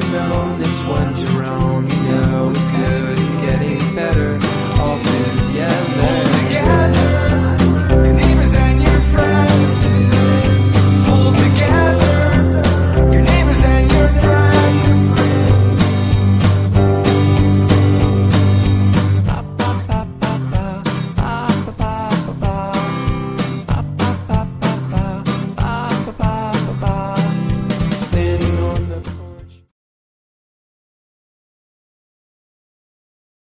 never known this one